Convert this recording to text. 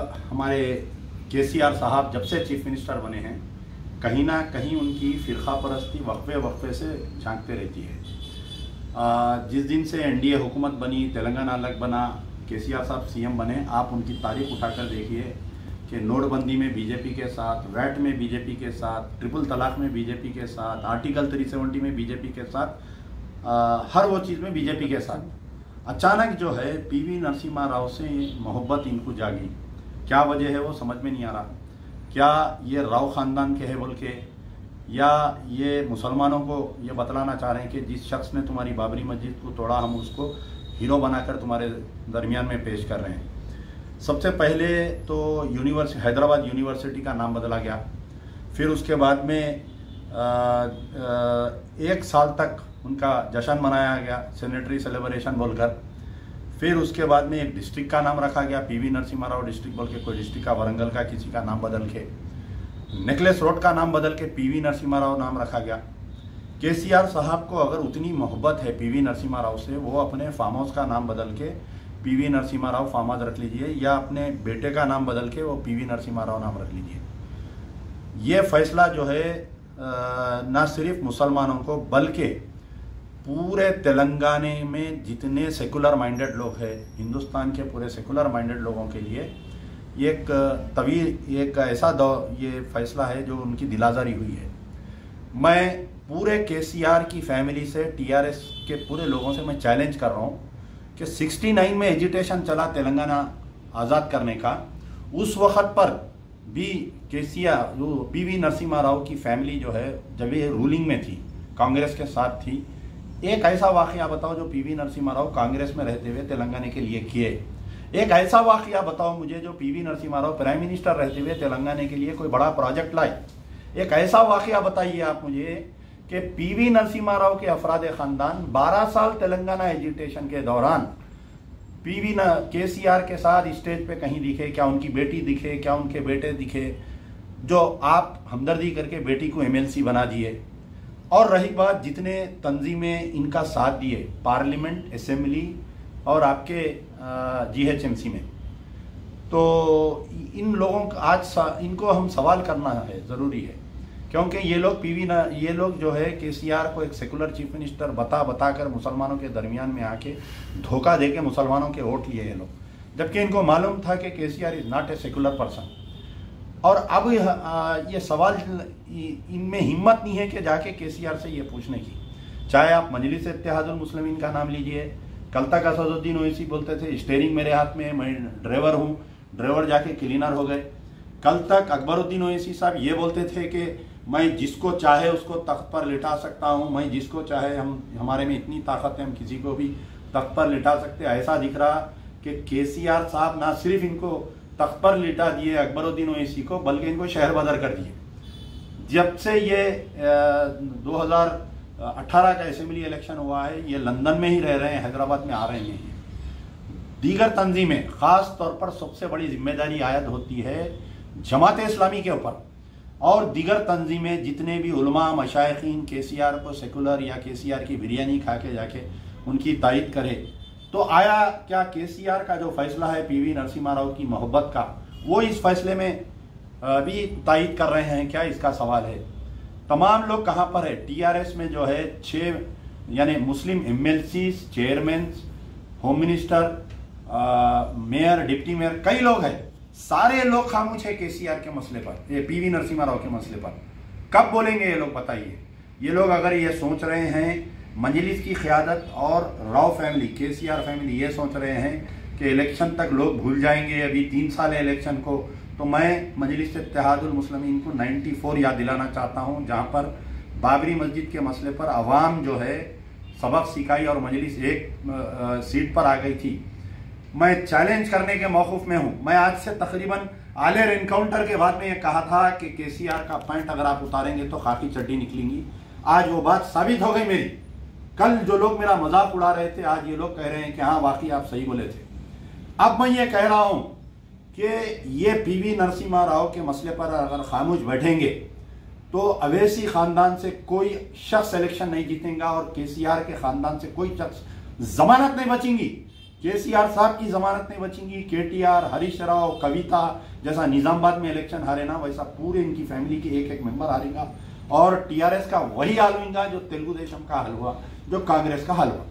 हमारे के साहब जब से चीफ मिनिस्टर बने हैं कहीं ना कहीं उनकी फ़िरका परस्ती वक्फे वक्फे से झांकते रहती है। जिस दिन से एनडीए हुकूमत बनी तेलंगाना अलग बना के साहब सीएम बने आप उनकी तारीख उठाकर देखिए कि नोटबंदी में बीजेपी के साथ वैट में बीजेपी के साथ ट्रिपल तलाक में बीजेपी के साथ आर्टिकल 370 में बीजेपी के साथ आ, हर वो चीज़ में बीजेपी के साथ। अचानक जो है पीवी नरसिम्हा राव से मोहब्बत इनको जागी। क्या वजह है वो समझ में नहीं आ रहा। क्या ये राव ख़ानदान के है बोल के या ये मुसलमानों को ये बतलाना चाह रहे हैं कि जिस शख्स ने तुम्हारी बाबरी मस्जिद को तोड़ा हम उसको हीरो बनाकर तुम्हारे दरमियान में पेश कर रहे हैं। सबसे पहले तो यूनिवर्स हैदराबाद यूनिवर्सिटी का नाम बदला गया। फिर उसके बाद में आ, आ, एक साल तक उनका जश्न मनाया गया सेनेटरी सेलिब्रेशन बोलकर। फिर उसके बाद में एक डिस्ट्रिक्ट का नाम रखा गया पीवी नरसिम्हा राव डिस्ट्रिक्ट बोल के कोई डिस्ट्रिक्ट का वरंगल का किसी का नाम बदल के। नेकलेस रोड का नाम बदल के पीवी नरसिम्हा राव नाम रखा गया। के साहब को अगर उतनी मोहब्बत है पीवी नरसिम्हा राव से, वो अपने फार्म हाउस का नाम बदल के PV Narasimha Rao farm house रख लीजिए, या अपने बेटे का नाम बदल के वो पीवी नरसिम्हा राव नाम रख लीजिए। ये फैसला जो है न सिर्फ़ मुसलमानों को, बल्कि पूरे तेलंगाने में जितने सेकुलर माइंडेड लोग हैं, हिंदुस्तान के पूरे सेकुलर माइंडेड लोगों के लिए एक तवील एक ऐसा दौर ये फैसला है जो उनकी दिलाजारी हुई है। मैं पूरे केसीआर की फैमिली से, टीआरएस के पूरे लोगों से मैं चैलेंज कर रहा हूँ कि 69 में एजिटेशन चला तेलंगाना आज़ाद करने का। उस वक्त पर भी केसीआर, जो पी वी नरसिम्हा राव की फैमिली जो है, जब ये रूलिंग में थी, कांग्रेस के साथ थी एक ऐसा वाक़ बताओ जो पीवी नरसिम्हा राव कांग्रेस में रहते हुए तेलंगाना के लिए किए। एक ऐसा वाक़ बताओ मुझे जो PV Narasimha Rao prime minister रहते हुए तेलंगाना के लिए कोई बड़ा प्रोजेक्ट लाए। एक ऐसा वाक़ बताइए आप मुझे कि पीवी नरसिम्हा राव के अफराद ख़ानदान 12 साल तेलंगाना एजुटेशन के दौरान पीवी न के सी आर के साथ स्टेज पे कहीं दिखे, क्या उनकी बेटी दिखे, क्या उनके बेटे दिखे, जो आप हमदर्दी करके बेटी को एमएलसी बना दिए। और रही बात जितने तंजीमें इनका साथ दिए, पार्लियामेंट असम्बली और आपके जीएचएमसी में। तो इन लोगों का आज इनको हम सवाल करना है, ज़रूरी है। क्योंकि ये लोग पीवी ना, ये लोग जो है के को एक सेकुलर चीफ मिनिस्टर बता बता कर मुसलमानों के दरमियान में आके धोखा दे के मुसलमानों के वोट लिए ये लोग। जबकि इनको मालूम था कि K C R is not a secular person. और अब ये सवाल इनमें हिम्मत नहीं है कि जाके के सी ये पूछने की। चाहे आप मजलिस इतिहादुल मुस्लिमीन का नाम लीजिए, कल तक असदुद्दीन ओवैसी बोलते थे, स्टेयरिंग मेरे हाथ में मैं ड्राइवर हूँ। ड्राइवर जाके क्लीनर हो गए। कल तक अकबरुद्दीन ओवैसी साहब ये बोलते थे कि, मैं जिसको चाहे उसको तख्त पर लिटा सकता हूँ, मैं जिसको चाहे हम, हमारे में इतनी ताकत है, हम किसी को भी तख्त पर लिटा सकते ऐसा दिख रहा कि के साहब ना सिर्फ़ इनको तख्त पर लिटा दिए, अकबरुद्दीन ओवैसी को, बल्कि इनको शहर बदर कर दिए। जब से ये दो हज़ार अट्ठारह का असेंबली इलेक्शन हुआ है, ये लंदन में ही रह रहे हैं, हैदराबाद में आ रहे हैं। दीगर तंजीमें ख़ास तौर पर सबसे बड़ी ज़िम्मेदारी आयद होती है जमात इस्लामी के ऊपर। और दीगर तंजीमें जितने भी उलमा मशाइन के सी आर को सेकुलर या के सी आर की बिरयानी खा के जाके उनकी तायद करे तो आया क्या के सी आर का जो फैसला है पी वी नरसिम्हा राव की मोहब्बत का, वो इस फैसले में भी तायद कर रहे हैं क्या इसका सवाल है? तमाम लोग कहाँ पर है? टीआरएस में जो है छः यानी मुस्लिम MLC chairman, home minister mayor, deputy mayor, कई लोग हैं। सारे लोग खामोश है केसीआर के मसले पर, ये पीवी नरसिम्हा राव के मसले पर। कब बोलेंगे ये लोग, बताइए। ये लोग अगर ये सोच रहे हैं मजलिस की क़्यादत और राव फैमिली के सी आर फैमिली ये सोच रहे हैं कि इलेक्शन तक लोग भूल जाएँगे, अभी तीन साल है इलेक्शन को। तो मैं मजलिस इतिहादुलमसलमिन को 94 याद दिलाना चाहता हूँ, जहाँ पर बाबरी मस्जिद के मसले पर आवाम जो है, सबक सिखाई और मजलिस एक सीट पर आ गई थी। मैं चैलेंज करने के मौकूफ में हूँ। मैं आज से तकरीबन आलियर इनकाउंटर के बाद में ये कहा था कि के सी आर का पॉइंट अगर आप उतारेंगे तो खाकी चड्डी निकलेंगी। आज वो बात साबित हो गई मेरी। कल जो लोग मेरा मज़ाक उड़ा रहे थे, आज ये लोग कह रहे हैं कि हाँ वाकई आप सही बोले थे। अब मैं ये कह रहा हूँ कि ये पीवी नरसिम्हा राव के मसले पर अगर खामोश बैठेंगे तो अवैसी खानदान से कोई शख्स इलेक्शन नहीं जीतेगा और केसीआर के खानदान से कोई शख्स जमानत नहीं बचेंगी। केसीआर साहब की जमानत नहीं बचेंगी। केटीआर, हरीश राव, कविता जैसा निजामाबाद में इलेक्शन हारे ना, वैसा पूरे इनकी फैमिली के एक एक मेंबर हारेगा। और टीआरएस का वही होगा जो तेलुगु देशम का हुआ, जो कांग्रेस का हल हुआ।